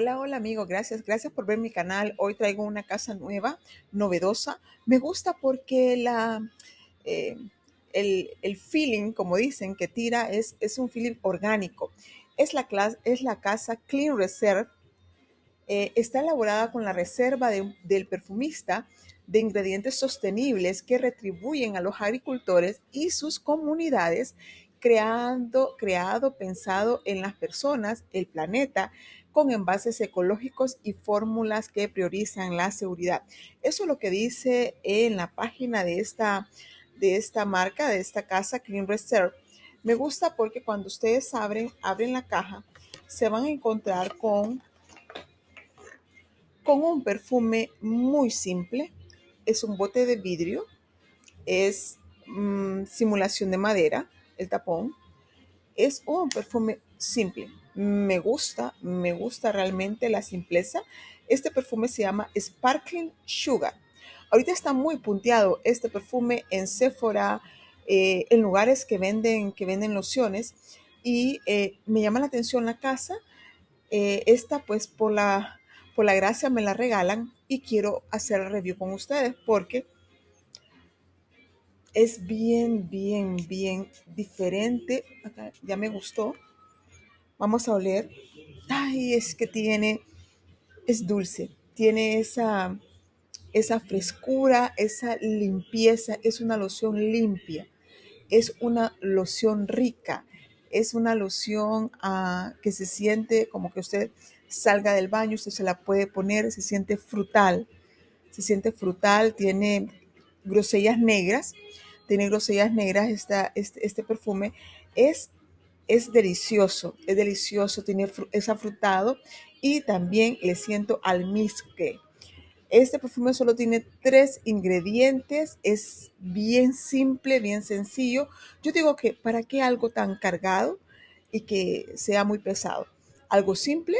Hola, hola amigo, gracias, gracias por ver mi canal. Hoy traigo una casa nueva, novedosa. Me gusta porque la, eh, el, el, feeling, como dicen, que tira es, es un feeling orgánico. Es la, es la casa Clean Reserve. Eh, está elaborada con la reserva de, del perfumista de ingredientes sostenibles que retribuyen a los agricultores y sus comunidades creando, creado, pensado en las personas, el planeta, con envases ecológicos y fórmulas que priorizan la seguridad. Eso es lo que dice en la página de esta, de esta marca, de esta casa Clean Reserve. Me gusta porque cuando ustedes abren, abren la caja, se van a encontrar con, con un perfume muy simple. Es un bote de vidrio, es mmm, simulación de madera, el tapón. Es un perfume simple. Me gusta, me gusta realmente la simpleza. Este perfume se llama Sparkling Sugar. Ahorita está muy punteado este perfume en Sephora, eh, en lugares que venden, que venden lociones. Y eh, me llama la atención la casa. Eh, esta pues por la, por la gracia me la regalan y quiero hacer review con ustedes porque es bien, bien, bien diferente. Acá ya me gustó. Vamos a oler. Ay, es que tiene, es dulce. Tiene esa, esa frescura, esa limpieza. Es una loción limpia. Es una loción rica. Es una loción uh, que se siente como que usted salga del baño, usted se la puede poner, se siente frutal. Se siente frutal, tiene grosellas negras tiene grosellas negras esta, este, este perfume, es, es delicioso, es delicioso, tiene, es afrutado y también le siento almizcle. Este perfume solo tiene tres ingredientes, es bien simple, bien sencillo. Yo digo que para qué algo tan cargado y que sea muy pesado. Algo simple,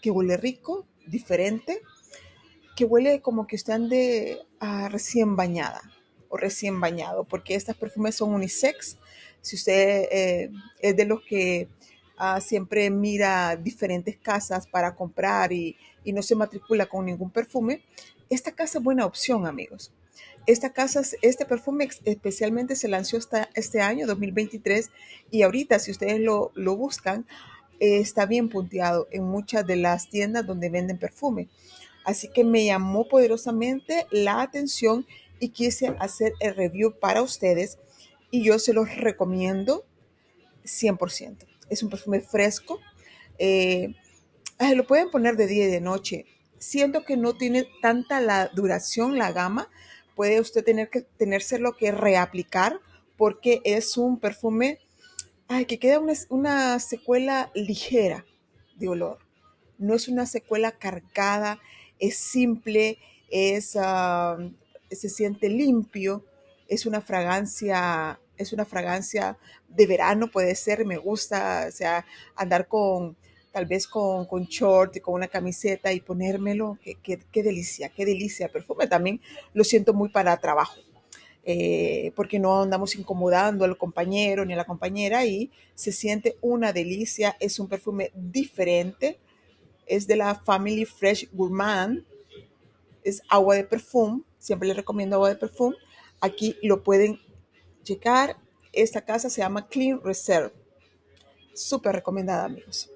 que huele rico, diferente, que huele como que usted ande uh, recién bañada recién bañado, porque estas perfumes son unisex. Si usted eh, es de los que uh, siempre mira diferentes casas para comprar y, no se matricula con ningún perfume, esta casa es buena opción, amigos. Esta casa, este perfume especialmente se lanzó hasta este año, 2023, y ahorita, si ustedes lo, lo buscan, está bien punteado en muchas de las tiendas donde venden perfume. Así que me llamó poderosamente la atención y quise hacer el review para ustedes y yo se los recomiendo 100%. Es un perfume fresco. Eh, lo pueden poner de día y de noche. Siento que no tiene tanta la duración, la gama. Puede usted tener que tenérselo que reaplicar porque es un perfume ay, que queda una, una secuela ligera de olor. No es una secuela cargada, es simple, es, uh, se siente limpio, es una fragancia, es una fragancia de verano, puede ser, me gusta, o sea, andar con, tal vez con, con short y con una camiseta y ponérmelo, qué, qué, qué delicia, qué delicia. Perfume también lo siento muy para trabajo. Eh, porque no andamos incomodando al compañero ni a la compañera y se siente una delicia. Es un perfume diferente, es de la Family Fresh Gourmand, es agua de perfume, siempre les recomiendo agua de perfume. Aquí lo pueden checar. Esta casa se llama Clean Reserve. Súper recomendada, amigos.